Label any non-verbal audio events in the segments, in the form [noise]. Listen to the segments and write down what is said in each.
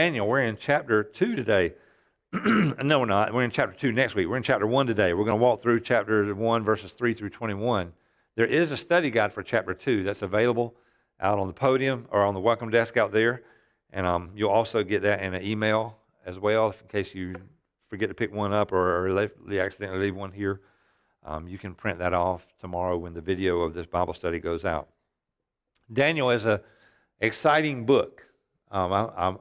Daniel, we're in chapter 2 today. [clears throat] no, we're not. We're in chapter 2 next week. We're in chapter 1 today. We're going to walk through chapter 1, verses 3 through 21. There is a study guide for chapter 2 that's available out on the podium or on the welcome desk out there. And um, you'll also get that in an email as well in case you forget to pick one up or, or accidentally leave one here. Um, you can print that off tomorrow when the video of this Bible study goes out. Daniel is an exciting book. Um, I,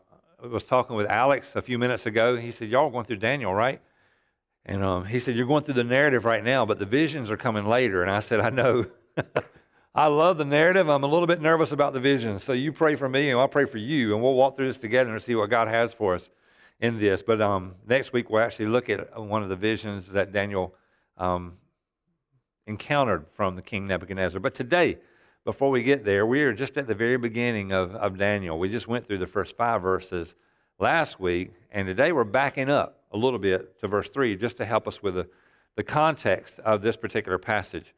was talking with Alex a few minutes ago. He said, Y'all going through Daniel, right? And um, he said, You're going through the narrative right now, but the visions are coming later. And I said, I know. [laughs] I love the narrative. I'm a little bit nervous about the visions. So you pray for me, and I'll pray for you, and we'll walk through this together and see what God has for us in this. But um, next week, we'll actually look at one of the visions that Daniel um, encountered from the king Nebuchadnezzar. But today, before we get there, we are just at the very beginning of, of Daniel. We just went through the first five verses last week, and today we're backing up a little bit to verse 3 just to help us with the, the context of this particular passage.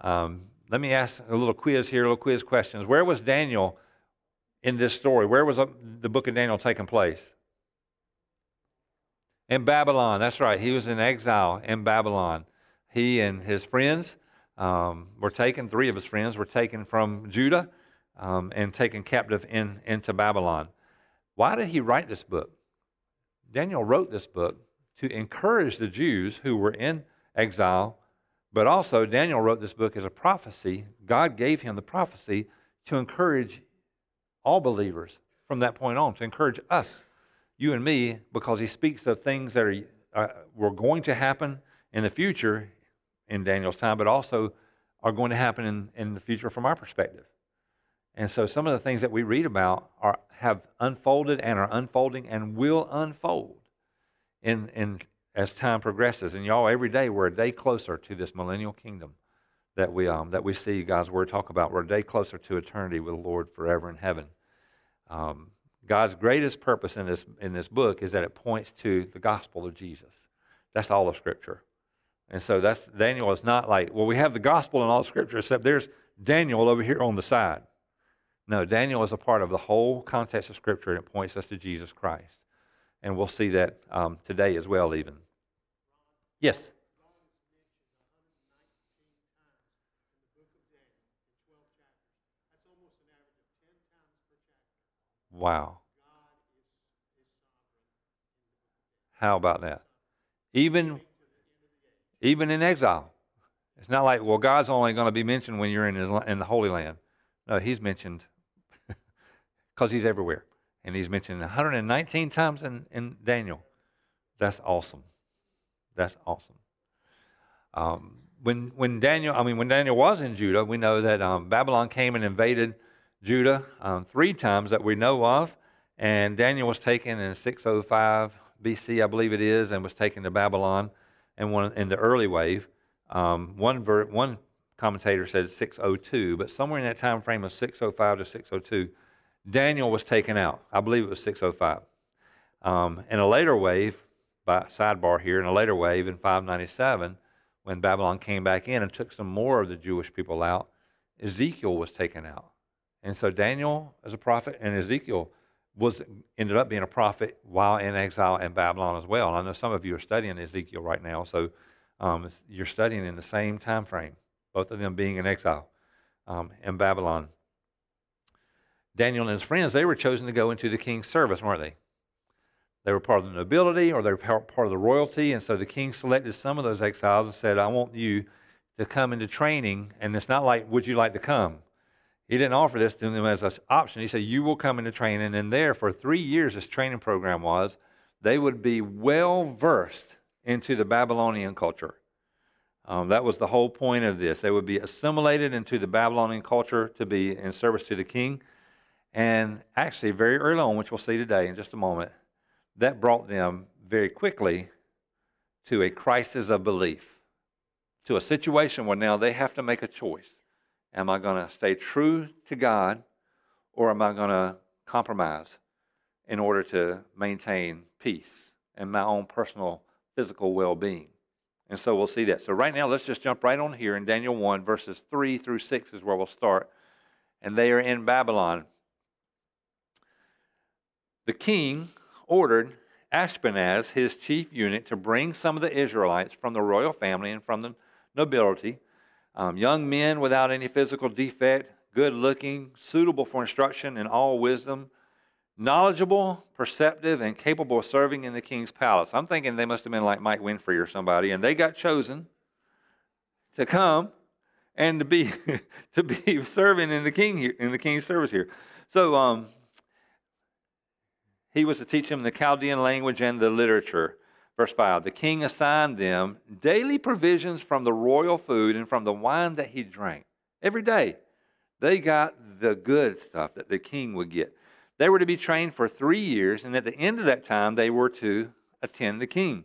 Um, let me ask a little quiz here, a little quiz questions. Where was Daniel in this story? Where was the book of Daniel taking place? In Babylon. That's right. He was in exile in Babylon. He and his friends um, were taken, three of his friends were taken from Judah um, and taken captive in, into Babylon. Why did he write this book? Daniel wrote this book to encourage the Jews who were in exile but also, Daniel wrote this book as a prophecy. God gave him the prophecy to encourage all believers from that point on, to encourage us, you and me, because he speaks of things that are, uh, were going to happen in the future in Daniel's time, but also are going to happen in, in the future from our perspective. And so some of the things that we read about are, have unfolded and are unfolding and will unfold in, in, as time progresses. And y'all, every day we're a day closer to this millennial kingdom that we, um, that we see God's word talk about. We're a day closer to eternity with the Lord forever in heaven. Um, God's greatest purpose in this, in this book is that it points to the gospel of Jesus. That's all of Scripture. And so that's Daniel is not like, well, we have the gospel in all Scripture, except there's Daniel over here on the side. No, Daniel is a part of the whole context of Scripture, and it points us to Jesus Christ. And we'll see that um, today as well, even. Yes. Wow. How about that? Even, even in exile. It's not like, well, God's only going to be mentioned when you're in, his, in the Holy Land. No, he's mentioned [laughs] because he's everywhere. And he's mentioned 119 times in, in Daniel. That's awesome. That's awesome. Um, when, when Daniel, I mean, when Daniel was in Judah, we know that um, Babylon came and invaded Judah um, three times that we know of, and Daniel was taken in 605 BC, I believe it is, and was taken to Babylon in, one, in the early wave. Um, one, ver, one commentator said 602, but somewhere in that time frame of 605 to 602, Daniel was taken out. I believe it was 605. Um, in a later wave, by sidebar here, in a later wave in 597, when Babylon came back in and took some more of the Jewish people out, Ezekiel was taken out. And so Daniel as a prophet and Ezekiel was ended up being a prophet while in exile in Babylon as well. And I know some of you are studying Ezekiel right now, so um, you're studying in the same time frame, both of them being in exile um, in Babylon. Daniel and his friends, they were chosen to go into the king's service, weren't they? They were part of the nobility or they were part of the royalty. And so the king selected some of those exiles and said, I want you to come into training. And it's not like, would you like to come? He didn't offer this to them as an option. He said, You will come into training. And there, for three years, this training program was, they would be well versed into the Babylonian culture. Um, that was the whole point of this. They would be assimilated into the Babylonian culture to be in service to the king. And actually, very early on, which we'll see today in just a moment, that brought them very quickly to a crisis of belief, to a situation where now they have to make a choice. Am I going to stay true to God or am I going to compromise in order to maintain peace and my own personal physical well being? And so we'll see that. So, right now, let's just jump right on here in Daniel 1, verses 3 through 6 is where we'll start. And they are in Babylon. The king ordered Ashpenaz, his chief eunuch, to bring some of the Israelites from the royal family and from the nobility, um, young men without any physical defect, good looking, suitable for instruction in all wisdom, knowledgeable, perceptive, and capable of serving in the king's palace. I'm thinking they must have been like Mike Winfrey or somebody, and they got chosen to come and to be [laughs] to be serving in the king here, in the king's service here. So um, he was to teach them the Chaldean language and the literature. Verse 5 The king assigned them daily provisions from the royal food and from the wine that he drank. Every day, they got the good stuff that the king would get. They were to be trained for three years, and at the end of that time, they were to attend the king.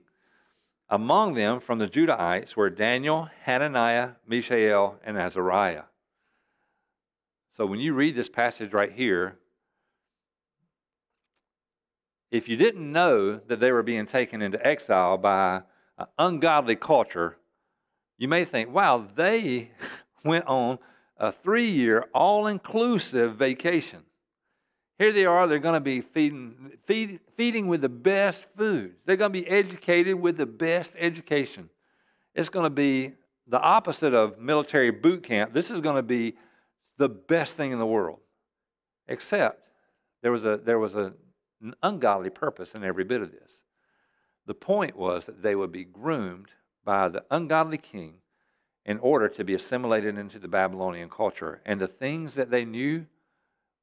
Among them, from the Judahites, were Daniel, Hananiah, Mishael, and Azariah. So when you read this passage right here, if you didn't know that they were being taken into exile by an ungodly culture, you may think, wow, they [laughs] went on a three year, all inclusive vacation. Here they are, they're going to be feeding, feed, feeding with the best foods. They're going to be educated with the best education. It's going to be the opposite of military boot camp. This is going to be the best thing in the world. Except there was, a, there was a, ungodly purpose in every bit of this. The point was that they would be groomed by the ungodly king in order to be assimilated into the Babylonian culture. And the things that they knew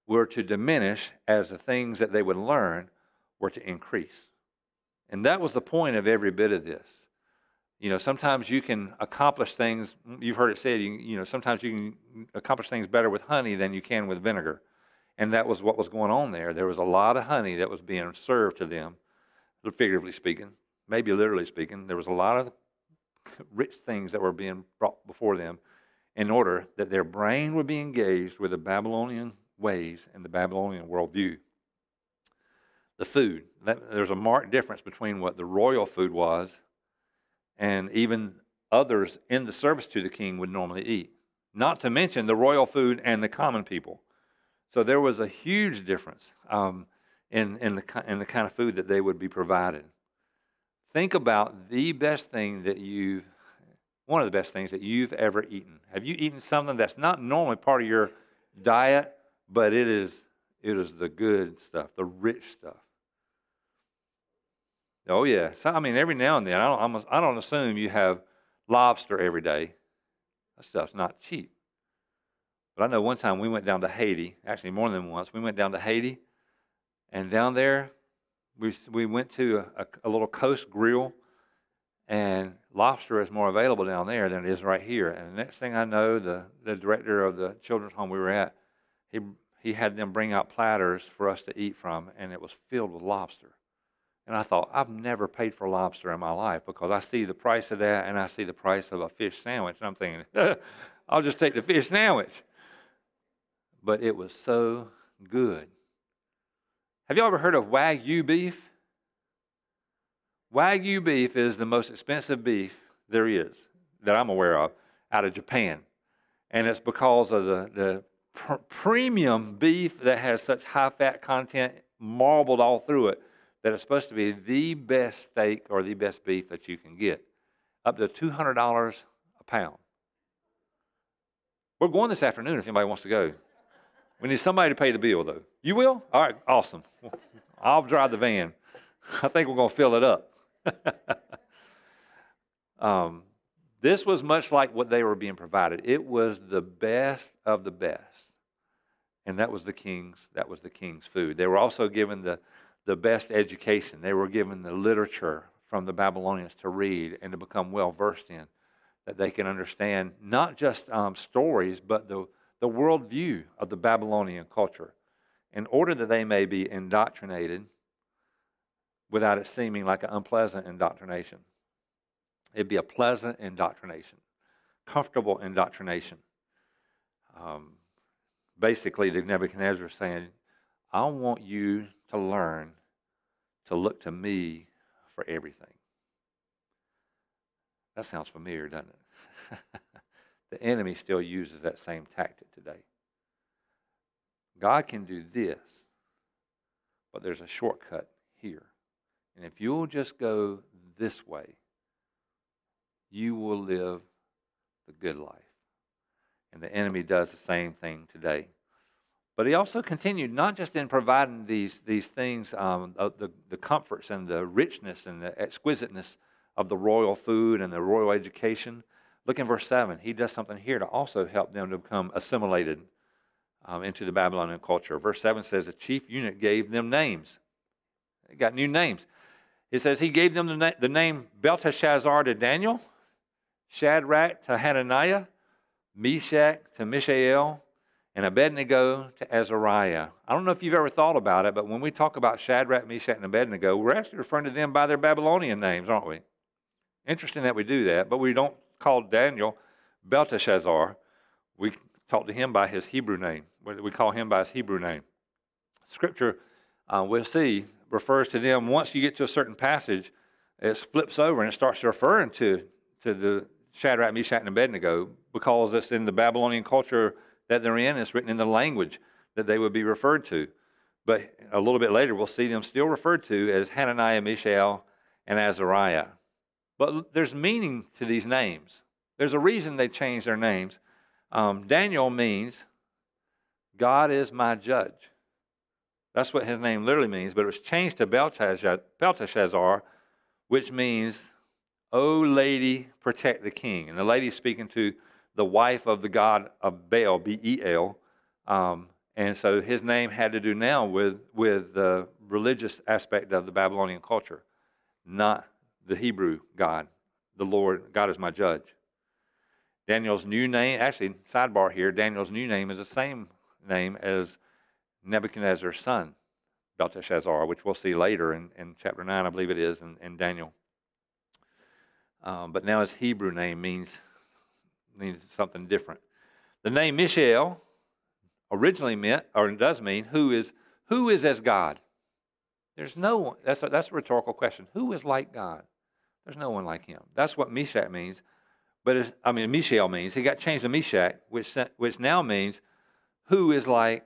were to diminish as the things that they would learn were to increase. And that was the point of every bit of this. You know, sometimes you can accomplish things, you've heard it said, you, you know, sometimes you can accomplish things better with honey than you can with vinegar. And that was what was going on there. There was a lot of honey that was being served to them, figuratively speaking, maybe literally speaking. There was a lot of [laughs] rich things that were being brought before them in order that their brain would be engaged with the Babylonian ways and the Babylonian worldview. The food, that, there's a marked difference between what the royal food was and even others in the service to the king would normally eat. Not to mention the royal food and the common people. So there was a huge difference um, in, in, the, in the kind of food that they would be provided. Think about the best thing that you've, one of the best things that you've ever eaten. Have you eaten something that's not normally part of your diet, but it is, it is the good stuff, the rich stuff? Oh yeah. So, I mean, every now and then, I don't, I don't assume you have lobster every day. That stuff's not cheap. But I know one time we went down to Haiti, actually more than once. We went down to Haiti, and down there we, we went to a, a, little coast grill, and lobster is more available down there than it is right here. And the next thing I know, the, the director of the children's home we were at, he, he had them bring out platters for us to eat from, and it was filled with lobster. And I thought, I've never paid for lobster in my life because I see the price of that and I see the price of a fish sandwich. And I'm thinking, [laughs] I'll just take the fish sandwich. But it was so good. Have you ever heard of Wagyu beef? Wagyu beef is the most expensive beef there is that I'm aware of out of Japan. And it's because of the, the pr- premium beef that has such high fat content marbled all through it that it's supposed to be the best steak or the best beef that you can get. Up to $200 a pound. We're going this afternoon if anybody wants to go. We need somebody to pay the bill, though. You will? All right, awesome. I'll drive the van. I think we're going to fill it up. [laughs] um, this was much like what they were being provided. It was the best of the best, and that was the king's. That was the king's food. They were also given the the best education. They were given the literature from the Babylonians to read and to become well versed in, that they can understand not just um, stories, but the the worldview of the Babylonian culture in order that they may be indoctrinated without it seeming like an unpleasant indoctrination. It'd be a pleasant indoctrination, comfortable indoctrination. Um, basically, the Nebuchadnezzar is saying, I want you to learn to look to me for everything. That sounds familiar, doesn't it? [laughs] The enemy still uses that same tactic today. God can do this, but there's a shortcut here. And if you'll just go this way, you will live the good life. And the enemy does the same thing today. But he also continued not just in providing these, these things, um, the, the comforts and the richness and the exquisiteness of the royal food and the royal education. Look in verse 7. He does something here to also help them to become assimilated um, into the Babylonian culture. Verse 7 says the chief eunuch gave them names. They got new names. It says he gave them the, na- the name Belteshazzar to Daniel, Shadrach to Hananiah, Meshach to Mishael, and Abednego to Azariah. I don't know if you've ever thought about it, but when we talk about Shadrach, Meshach, and Abednego, we're actually referring to them by their Babylonian names, aren't we? Interesting that we do that, but we don't call Daniel Belteshazzar. We talk to him by his Hebrew name. We call him by his Hebrew name. Scripture, uh, we'll see, refers to them. Once you get to a certain passage, it flips over and it starts referring to, to the Shadrach, Meshach, and Abednego because it's in the Babylonian culture that they're in. It's written in the language that they would be referred to. But a little bit later, we'll see them still referred to as Hananiah, Mishael, and Azariah. But there's meaning to these names. There's a reason they changed their names. Um, Daniel means God is my judge. That's what his name literally means, but it was changed to Belteshazzar, which means, O lady, protect the king. And the lady is speaking to the wife of the god of Baal, B E L. Um, and so his name had to do now with, with the religious aspect of the Babylonian culture, not the Hebrew God. The Lord, God is my judge. Daniel's new name, actually, sidebar here, Daniel's new name is the same name as Nebuchadnezzar's son, Belteshazzar, which we'll see later in, in chapter 9, I believe it is, in, in Daniel. Um, but now his Hebrew name means means something different. The name Mishael originally meant, or does mean, who is who is as God. There's no one. That's a, that's a rhetorical question. Who is like God? There's no one like Him. That's what Meshach means. But I mean, Mishael means he got changed to Meshach, which which now means who is like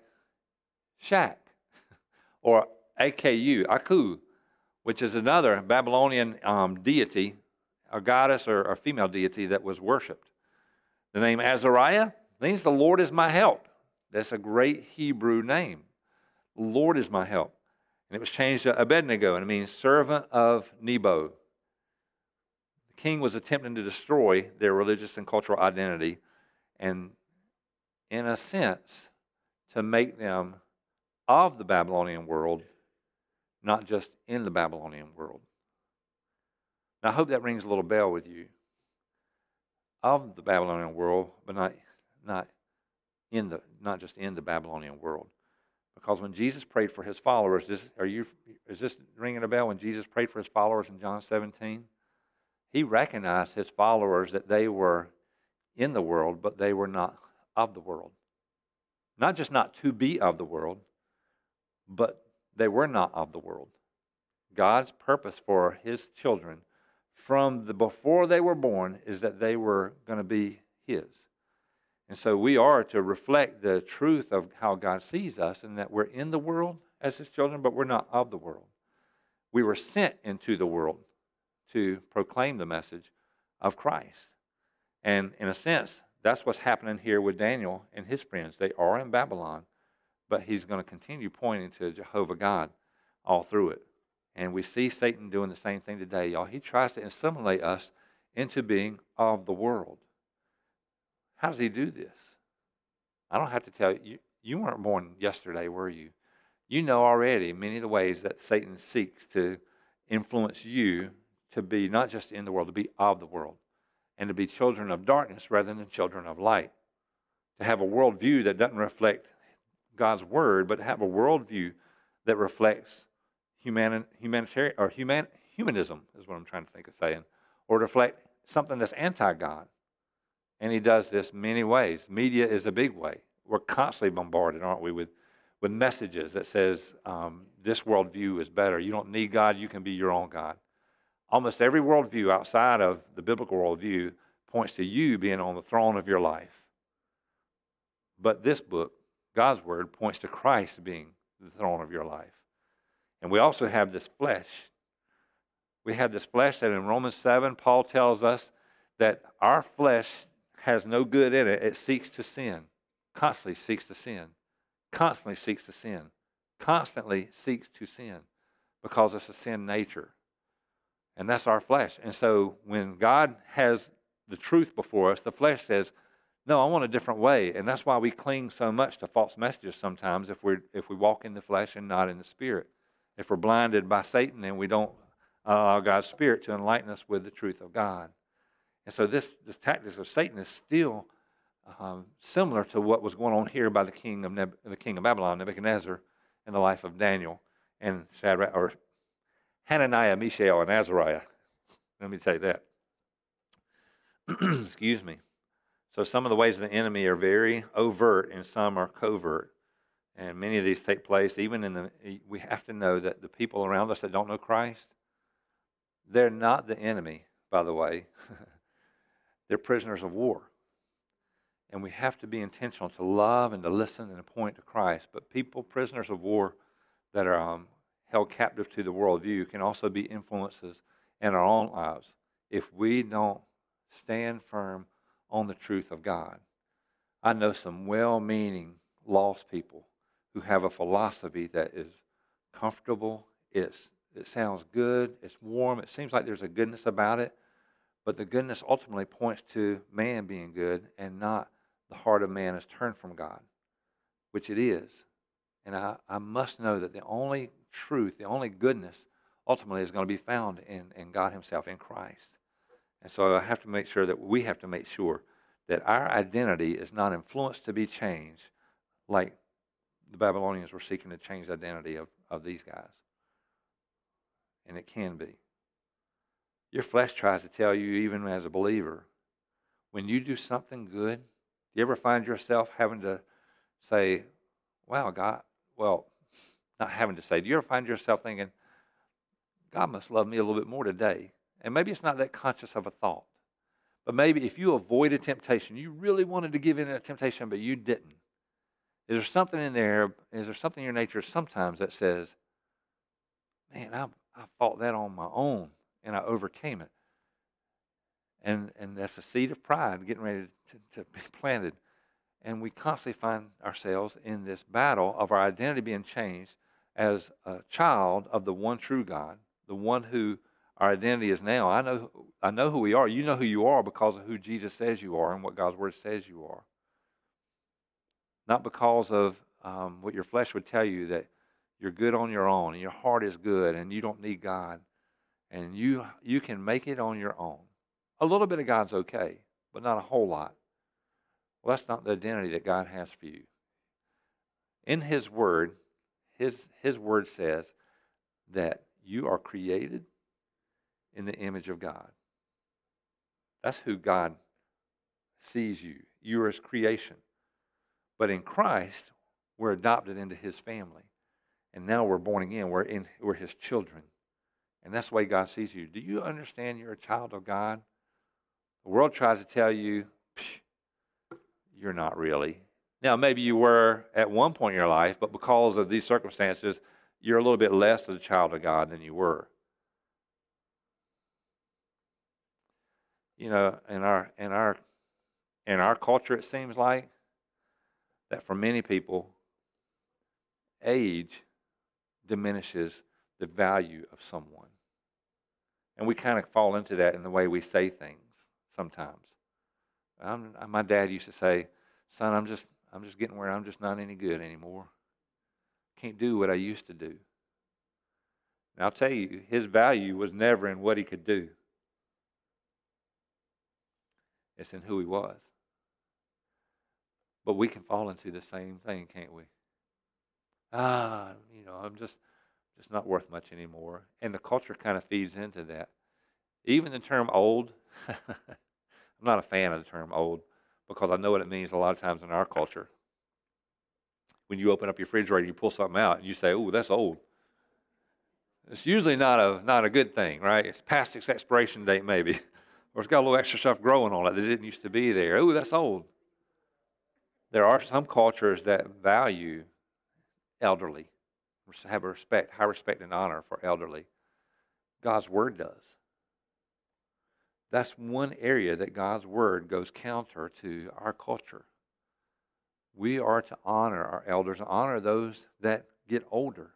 Shak, [laughs] or Aku, Aku, which is another Babylonian um, deity, a goddess or a female deity that was worshipped. The name Azariah means the Lord is my help. That's a great Hebrew name. Lord is my help. And it was changed to Abednego, and it means servant of Nebo. King was attempting to destroy their religious and cultural identity, and in a sense, to make them of the Babylonian world, not just in the Babylonian world. Now, I hope that rings a little bell with you of the Babylonian world, but not, not, in the, not just in the Babylonian world. Because when Jesus prayed for his followers, this, are you, is this ringing a bell? When Jesus prayed for his followers in John 17, he recognized his followers that they were in the world, but they were not of the world. Not just not to be of the world, but they were not of the world. God's purpose for his children from the before they were born is that they were going to be His. And so we are to reflect the truth of how God sees us and that we're in the world as His children, but we're not of the world. We were sent into the world to proclaim the message of Christ. And in a sense, that's what's happening here with Daniel and his friends. They are in Babylon, but he's going to continue pointing to Jehovah God all through it. And we see Satan doing the same thing today, y'all. He tries to assimilate us into being of the world. How does he do this? I don't have to tell you. You weren't born yesterday, were you? You know already many of the ways that Satan seeks to influence you to be not just in the world, to be of the world, and to be children of darkness rather than children of light. To have a worldview that doesn't reflect God's word, but have a worldview that reflects human, humanitarian or human, humanism is what I'm trying to think of saying, or reflect something that's anti-God. And he does this many ways. Media is a big way. We're constantly bombarded, aren't we, with, with messages that says um, this worldview is better. You don't need God. You can be your own God. Almost every worldview outside of the biblical worldview points to you being on the throne of your life. But this book, God's Word, points to Christ being the throne of your life. And we also have this flesh We have this flesh that in Romans 7, Paul tells us that our flesh has no good in it. It seeks to sin, constantly seeks to sin, constantly seeks to sin, constantly seeks to sin because it's a sin nature. And that's our flesh. And so when God has the truth before us, the flesh says, no, I want a different way. And that's why we cling so much to false messages sometimes if, we if we walk in the flesh and not in the spirit. If we're blinded by Satan and we don't allow God's spirit to enlighten us with the truth of God. And so this, this tactics of Satan is still um, similar to what was going on here by the king of Neb- the king of Babylon, Nebuchadnezzar, in the life of Daniel and Shadrach, or Hananiah, Mishael, and Azariah. Let me say that. [clears throat] Excuse me. So some of the ways of the enemy are very overt and some are covert. And many of these take place even in the we have to know that the people around us that don't know Christ, they're not the enemy, by the way. [laughs] they're prisoners of war. And we have to be intentional to love and to listen and to point to Christ. But people, prisoners of war that are um, held captive to the worldview, can also be influences in our own lives if we don't stand firm on the truth of God. I know some well meaning lost people who have a philosophy that is comfortable, it's, it sounds good, it's warm, it seems like there's a goodness about it, but the goodness ultimately points to man being good and not the heart of man is turned from God, which it is. And I, I must know that the only truth, the only goodness ultimately is going to be found in, in God Himself, in Christ. And so I have to make sure that we have to make sure that our identity is not influenced to be changed like the Babylonians were seeking to change the identity of, of these guys. And it can be. Your flesh tries to tell you, even as a believer, when you do something good, do you ever find yourself having to say, Wow, God, well, not having to say, do you ever find yourself thinking, God must love me a little bit more today and maybe it's not that conscious of a thought. But maybe if you avoided temptation, you really wanted to give in to temptation, but you didn't. Is there something in there? Is there something in your nature sometimes that says, man, I, I fought that on my own and I overcame it? And, and that's a seed of pride getting ready to, to be [laughs] planted. And we constantly find ourselves in this battle of our identity being changed as a child of the one true God, the one who our identity is now. I know, I know who we are. You know who you are because of who Jesus says you are and what God's Word says you are. Not because of um, what your flesh would tell you that you're good on your own and your heart is good and you don't need God and you you can make it on your own. A little bit of God's okay, but not a whole lot. Well, that's not the identity that God has for you. In His Word, His His Word says that you are created in the image of God. That's who God sees you. You're his creation. But in Christ, we're adopted into his family. And now we're born again. We're, in, we're his children. And that's the way God sees you. Do you understand you're a child of God? The world tries to tell you, you're not really. Now, maybe you were at one point in your life, but because of these circumstances, you're a little bit less of a child of God than you were. you know, in our in our in our culture, it seems like that for many people, age diminishes the value of someone, and we kind of fall into that in the way we say things sometimes. I'm, my dad used to say, "Son, I'm just I'm just getting where I'm just not any good anymore. Can't do what I used to do." And I'll tell you, his value was never in what he could do. It's in who he was. But we can fall into the same thing, can't we? Ah, you know, I'm just just not worth much anymore. And the culture kind of feeds into that. Even the term old, [laughs] I'm not a fan of the term old because I know what it means a lot of times in our culture. When you open up your refrigerator, you pull something out, and you say, "Oh, that's old." It's usually not a not a good thing, right? It's past its expiration date, maybe. [laughs] Or it's got a little extra stuff growing on it that didn't used to be there. Oh, that's old. There are some cultures that value elderly, have respect, high respect and honor for elderly. God's Word does. That's one area that God's Word goes counter to our culture. We are to honor our elders, honor those that get older.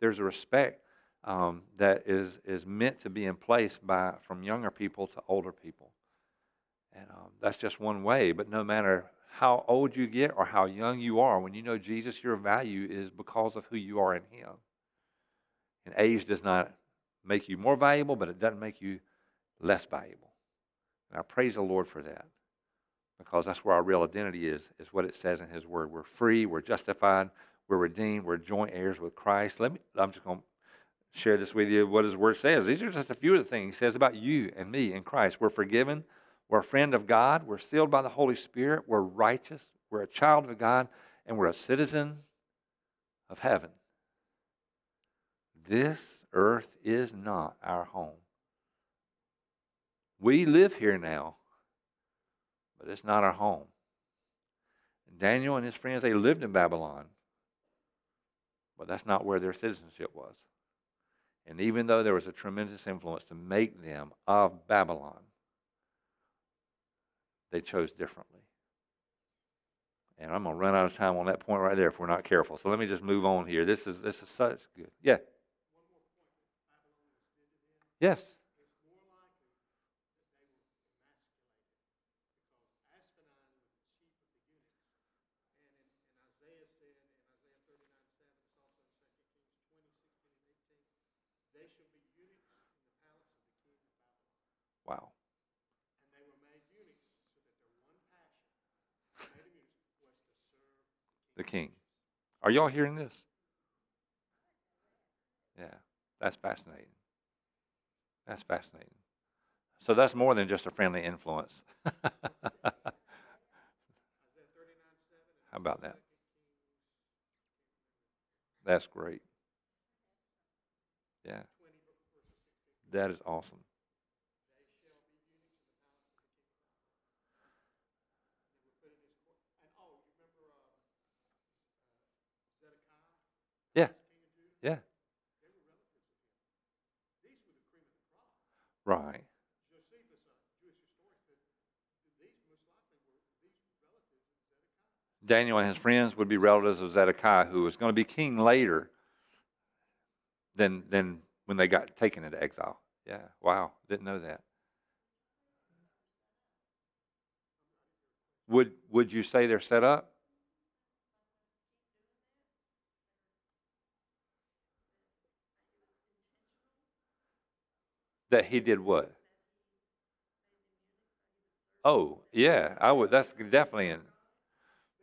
There's a respect um, that is, is meant to be in place by, from younger people to older people. And um, that's just one way. But no matter how old you get or how young you are, when you know Jesus, your value is because of who you are in Him. And age does not make you more valuable, but it doesn't make you less valuable. And I praise the Lord for that because that's where our real identity is, is what it says in His Word. We're free, we're justified, we're redeemed, we're joint heirs with Christ. Let me, I'm just going to share this with you what His Word says. These are just a few of the things He says about you and me in Christ. We're forgiven, we're a friend of God, we're sealed by the Holy Spirit, we're righteous, we're a child of God, and we're a citizen of heaven. This earth is not our home. We live here now, but it's not our home. Daniel and his friends, they lived in Babylon, but that's not where their citizenship was. And even though there was a tremendous influence to make them of Babylon, they chose differently. And I'm going to run out of time on that point right there if we're not careful. So let me just move on here. This is this is such good. Yeah. Yes. Wow. The king. Are y'all hearing this? Yeah, that's fascinating. That's fascinating. So that's more than just a friendly influence. [laughs] How about that? That's great. Yeah. That is awesome. Yeah. Yeah. Right. Daniel and his friends would be relatives of Zedekiah, who was going to be king later than, than when they got taken into exile. Yeah, wow, didn't know that. Would, would you say they're set up? That he did what? Oh, yeah, I would. That's definitely in.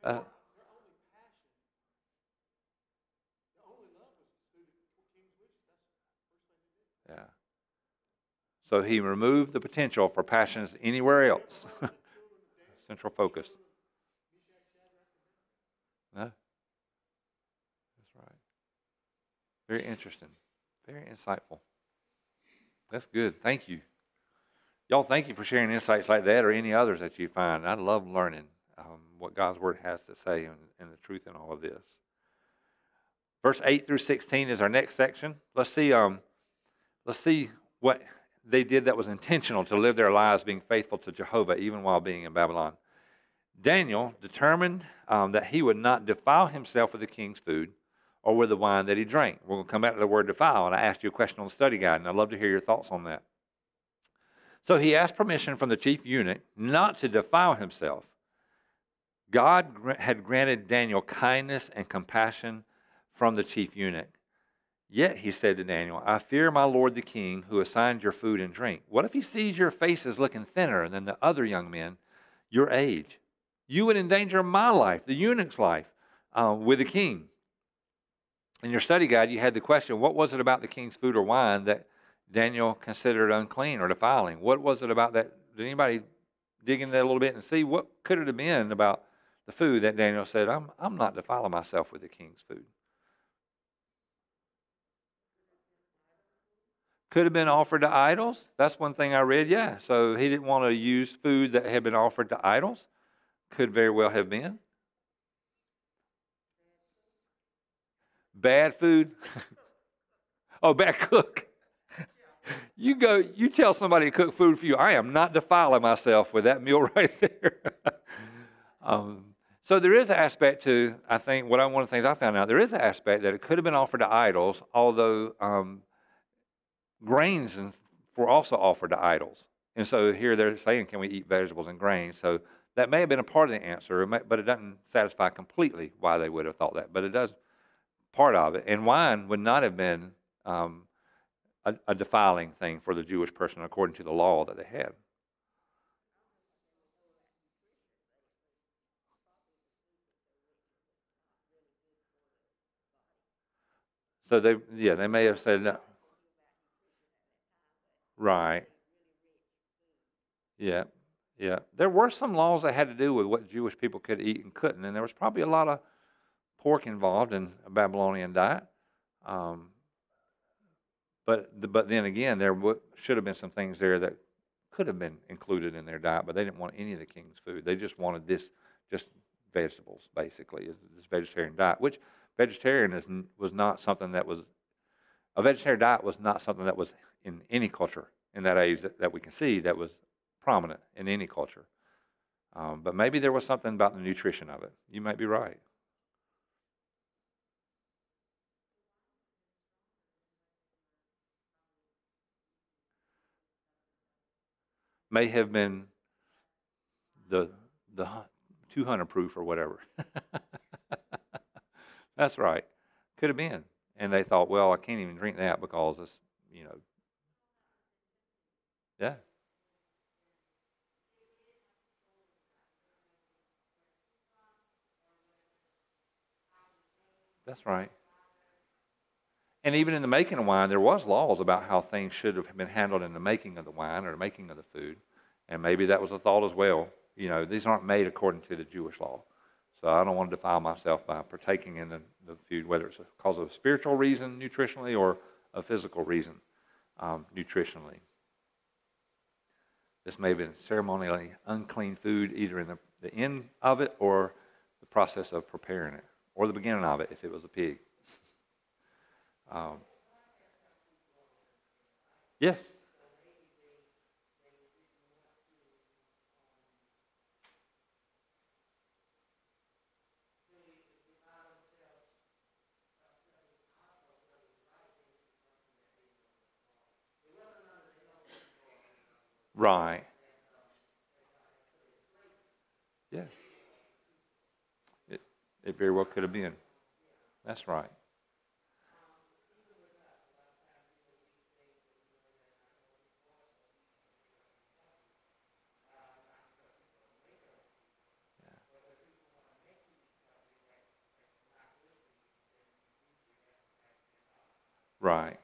Uh, yeah. So he removed the potential for passions anywhere else. [laughs] Central focus. No? That's right. Very interesting. Very insightful. That's good. Thank you. Y'all, thank you for sharing insights like that or any others that you find. I love learning um, what God's Word has to say and, and the truth in all of this. Verse 8 through 16 is our next section. Let's see, um, let's see what they did that was intentional to live their lives being faithful to Jehovah even while being in Babylon. Daniel determined um, that he would not defile himself with the king's food or with the wine that he drank. We're going to come back to the word defile, and I asked you a question on the study guide, and I'd love to hear your thoughts on that. So he asked permission from the chief eunuch not to defile himself. God had granted Daniel kindness and compassion from the chief eunuch. Yet he said to Daniel, I fear my lord the king who assigned your food and drink. What if he sees your faces looking thinner than the other young men your age? You would endanger my life, the eunuch's life, uh, with the king in your study guide, you had the question what was it about the king's food or wine that Daniel considered unclean or defiling? What was it about that? Did anybody dig into that a little bit and see what could it have been about the food that Daniel said, I'm, I'm not defiling myself with the king's food? Could have been offered to idols. That's one thing I read. Yeah. So he didn't want to use food that had been offered to idols. Could very well have been. Bad food? [laughs] oh, bad cook. you go, you tell somebody to cook food for you. I am not defiling myself with that meal [laughs] right there. um, so there is an aspect to, I think, what I, one of the things I found out, there is an aspect that it could have been offered to idols, although um, grains were also offered to idols. And so here they're saying, can we eat vegetables and grains? So that may have been a part of the answer, but it doesn't satisfy completely why they would have thought that. But it does part of it. And wine would not have been um, a, a defiling thing for the Jewish person according to the law that they had. So they, yeah, they may have said, no. right, yeah, yeah. There were some laws that had to do with what Jewish people could eat and couldn't, and there was probably a lot of pork involved in a Babylonian diet. Um, but but then again, there should have been some things there that could have been included in their diet, but they didn't want any of the king's food. They just wanted this, just vegetables, basically, this vegetarian diet. Which vegetarianism was not something that was a vegetarian diet was not something that was in any culture in that age that, that we can see that was prominent in any culture. Um, but maybe there was something about the nutrition of it. You might be right. May have been the the 200 proof or whatever. [laughs] That's right. Could have been. And they thought, well, I can't even drink that because it's, you know. Yeah. That's right. And even in the making of wine, there was laws about how things should have been handled in the making of the wine or the making of the food. And maybe that was a thought as well. You know, these aren't made according to the Jewish law. So I don't want to defile myself by partaking in the, the food, whether it's because of a spiritual reason nutritionally or a physical reason um, nutritionally. This may have been ceremonially unclean food, either in the, the end of it or the process of preparing it, or the beginning of it if it was a pig. Um, yes. Right. Yes. It, it very well could have been. That's right. Right.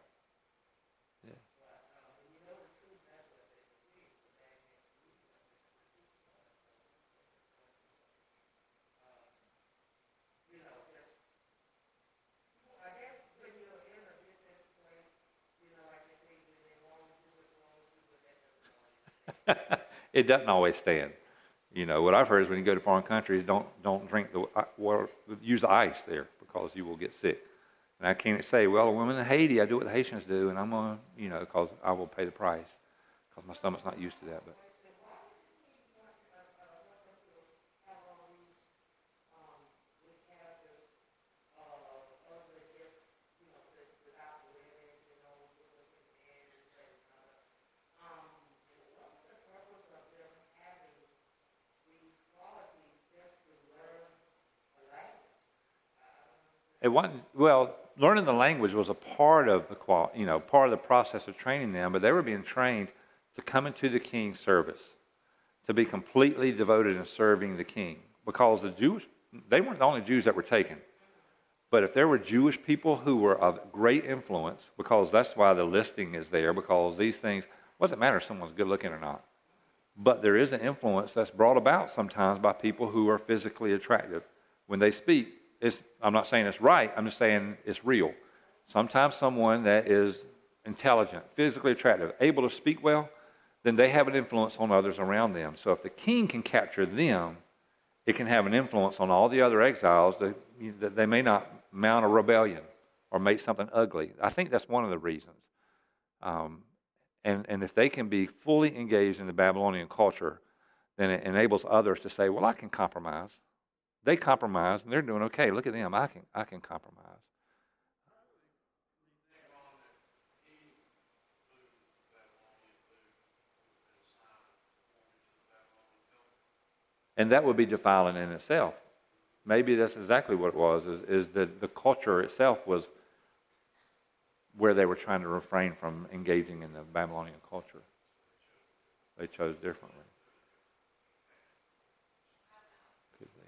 [laughs] it doesn't always stand. You know, what I've heard is when you go to foreign countries, don't don't drink the uh, water, use ice there because you will get sick. And I can't say, well, a woman in Haiti, I do what the Haitians do, and I'm going to, you know, because I will pay the price because my stomach's not used to that. But It wasn't, well, learning the language was a part of the qual, you know, part of the process of training them, but they were being trained to come into the king's service, to be completely devoted in serving the king. Because the Jews, they weren't the only Jews that were taken. But if there were Jewish people who were of great influence, because that's why the listing is there, because these things, what does it matter if someone's good looking or not? But there is an influence that's brought about sometimes by people who are physically attractive. When they speak, it's, I'm not saying it's right, I'm just saying it's real. Sometimes someone that is intelligent, physically attractive, able to speak well, then they have an influence on others around them. So if the king can capture them, it can have an influence on all the other exiles that, that they may not mount a rebellion or make something ugly. I think that's one of the reasons. Um, And, and if they can be fully engaged in the Babylonian culture, then it enables others to say, well, I can compromise. They compromise and they're doing okay. Look at them. I can, I can compromise. And that would be defiling in itself. Maybe that's exactly what it was, is, is that the culture itself was where they were trying to refrain from engaging in the Babylonian culture. They chose differently. Could be.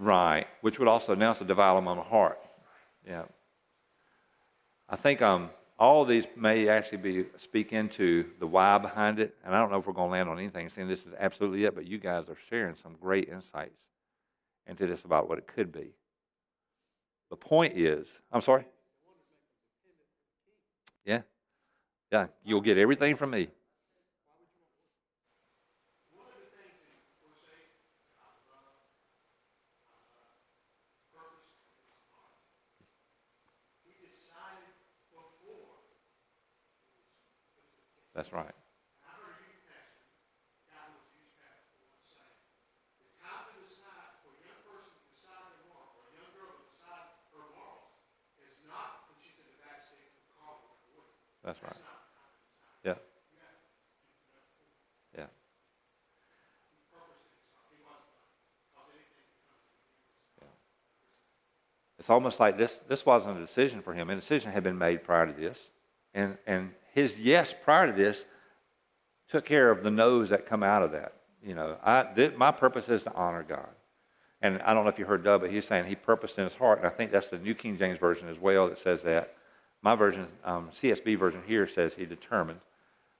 Right, which would also announce a development of heart. Yeah. I think um, all of these may actually be speak into the why behind it, and I don't know if we're going to land on anything saying this is absolutely it, but you guys are sharing some great insights into this about what it could be. The point is, I'm sorry. Yeah, yeah, you'll get everything from me. That's right. That's right. Yeah. Yeah. It's almost like this, this wasn't a decision for him. A decision had been made prior to this. And, and his yes prior to this took care of the no's that come out of that. You know, I, th- my purpose is to honor God. And I don't know if you heard Doug, but he's saying he purposed in his heart, and I think that's the New King James Version as well that says that. My version, um, CSB version here says he determined.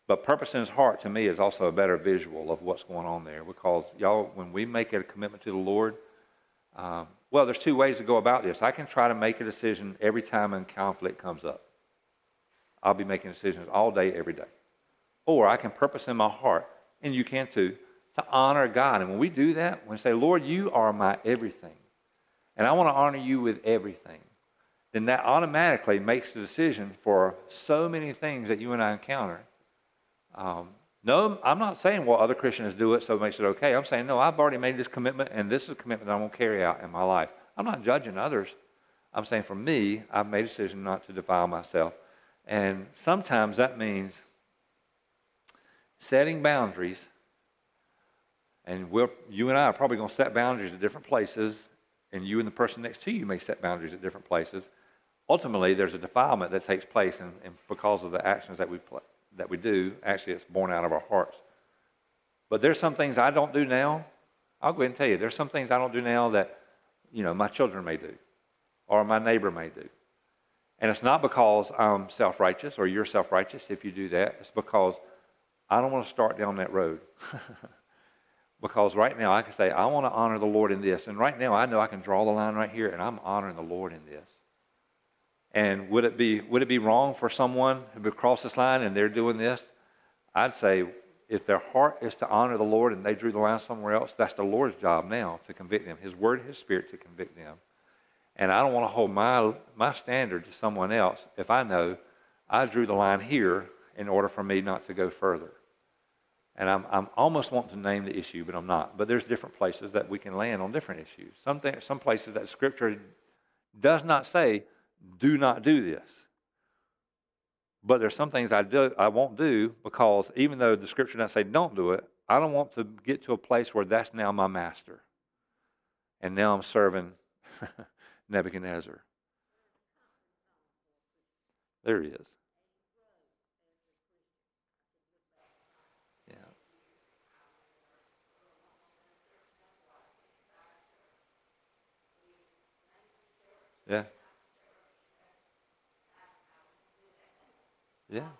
But purpose in his heart to me is also a better visual of what's going on there because, y'all, when we make a commitment to the Lord, um, well, there's two ways to go about this. I can try to make a decision every time a conflict comes up. I'll be making decisions all day, every day. Or I can purpose in my heart, and you can too, to honor God. And when we do that, when we say, Lord, you are my everything, and I want to honor you with everything, then that automatically makes the decision for so many things that you and I encounter. Um, no, I'm not saying, well, other Christians do it, so it makes it okay. I'm saying, no, I've already made this commitment, and this is a commitment I'm going to carry out in my life. I'm not judging others. I'm saying for me, I've made a decision not to defile myself and sometimes that means setting boundaries. And we'll, you and I are probably going to set boundaries at different places, and you and the person next to you may set boundaries at different places. Ultimately, there's a defilement that takes place, and, and because of the actions that we, that we do, actually, it's born out of our hearts. But there's some things I don't do now. I'll go ahead and tell you, there's some things I don't do now that, you know, my children may do, or my neighbor may do. And it's not because I'm self righteous or you're self righteous if you do that. It's because I don't want to start down that road. [laughs] because right now I can say, I want to honor the Lord in this. And right now I know I can draw the line right here and I'm honoring the Lord in this. And would it be, would it be wrong for someone who would cross this line and they're doing this? I'd say if their heart is to honor the Lord and they drew the line somewhere else, that's the Lord's job now to convict them. His word, His spirit to convict them. And I don't want to hold my, my standard to someone else if I know I drew the line here in order for me not to go further. And I'm, I'm almost wanting to name the issue, but I'm not. But there's different places that we can land on different issues. Some, th- some places that Scripture does not say, do not do this. But there's some things I, do, I won't do because even though the Scripture doesn't say don't do it, I don't want to get to a place where that's now my master. And now I'm serving [laughs] Nebuchadnezzar. There he is. Yeah. Yeah. Yeah.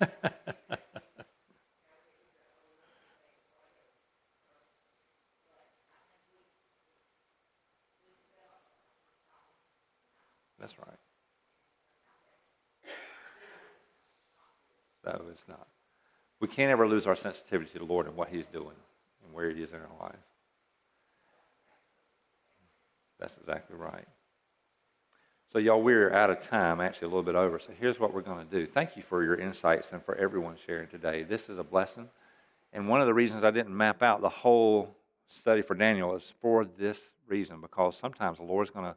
[laughs] That's right. No, it's not. We can't ever lose our sensitivity to the Lord and what He's doing and where He is in our lives. That's exactly right. So, y'all, we're out of time, actually, a little bit over. So, here's what we're going to do. Thank you for your insights and for everyone sharing today. This is a blessing. And one of the reasons I didn't map out the whole study for Daniel is for this reason, because sometimes the Lord's going to,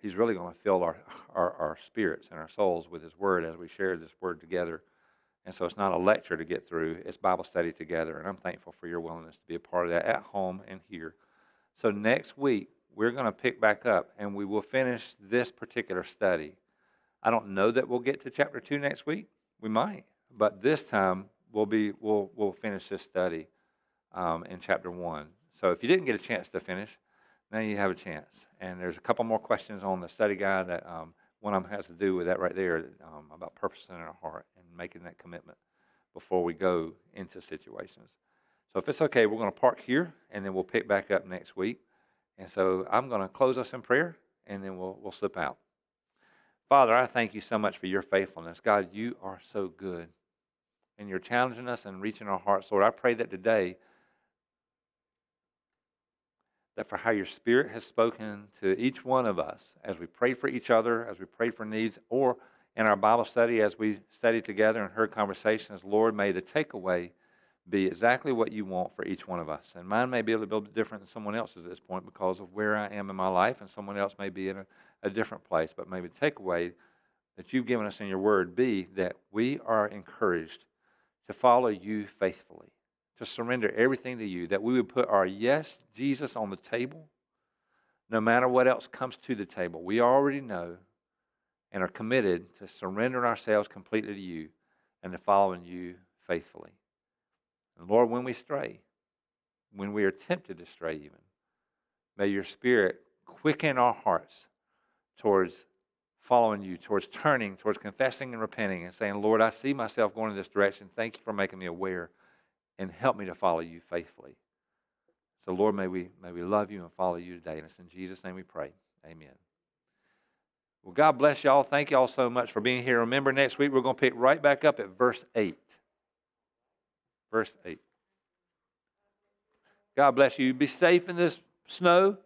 He's really going to fill our, our, our spirits and our souls with His Word as we share this Word together. And so it's not a lecture to get through, it's Bible study together. And I'm thankful for your willingness to be a part of that at home and here. So next week, we're going to pick back up and we will finish this particular study. I don't know that we'll get to chapter 2 next week. We might. But this time, we'll, be, we'll, we'll finish this study um, in chapter 1. So if you didn't get a chance to finish, now you have a chance. And there's a couple more questions on the study guide that um, one of them has to do with that right there um, about purpose in our heart and making that commitment before we go into situations. So if it's okay, we're going to park here and then we'll pick back up next week. And so I'm going to close us in prayer and then we'll, we'll slip out. Father, I thank you so much for your faithfulness. God, you are so good. And you're challenging us and reaching our hearts. Lord, I pray that today, that for how your Spirit has spoken to each one of us as we pray for each other, as we pray for needs, or in our Bible study as we study together and heard conversations, Lord, may the takeaway be exactly what you want for each one of us. And mine may be a little bit different than someone else's at this point because of where I am in my life, and someone else may be in a, a different place. But maybe the takeaway that you've given us in your word be that we are encouraged to follow you faithfully, to surrender everything to you, that we would put our yes, Jesus, on the table, no matter what else comes to the table. We already know and are committed to surrendering ourselves completely to you and to following you faithfully. And Lord, when we stray, when we are tempted to stray, even, may your Spirit quicken our hearts towards following you, towards turning, towards confessing and repenting and saying, Lord, I see myself going in this direction. Thank you for making me aware and help me to follow you faithfully. So, Lord, may we, may we love you and follow you today. And it's in Jesus' name we pray. Amen. Well, God bless y'all. Thank y'all so much for being here. Remember, next week we're going to pick right back up at verse 8 verse 8. God bless you. Be safe in this snow.